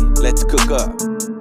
let's cook up.